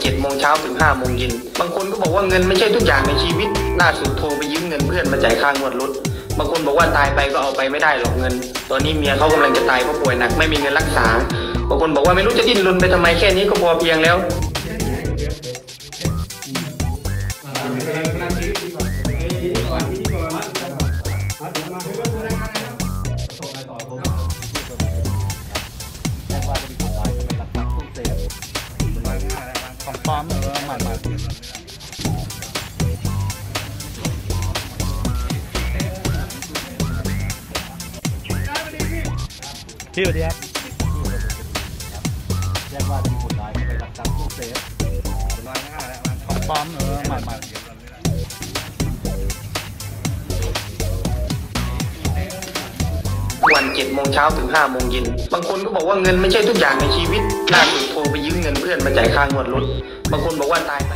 วันเจ็ดโมงเช้าถึงห้าโมงเย็นบางคนก็บอกว่าเงินไม่ใช่ทุกอย่างในชีวิตล่าสุดโทรไปยืมเงินเพื่อนมาจ่ายค่างวดรถบางคนบอกว่าตายไปก็เอาไปไม่ได้หรอกเงิน ตอนนี้เมียเขากำลังจะตายเพราะป่วยหนักไม่มีเงินรักษาบางคนบอกว่าไม่รู้จะดิ้นรนไปทำไมแค่นี้ก็พอเพียงแล้ว ของปลอมเออหมัดหมัพี่สวัสดีครับแรียว่าเป็นหุ่นลายเป็นหลักการตู้เซฟร้อยห้าแล้วของปลอมเออหมัดหมั 7โมงเช้าถึง5โมงเย็นบางคนก็บอกว่าเงินไม่ใช่ทุกอย่างในชีวิตล่าสุดโทรไปยืมเงินเพื่อนมาจ่ายค่างวดรถบางคนบอกว่าตายไป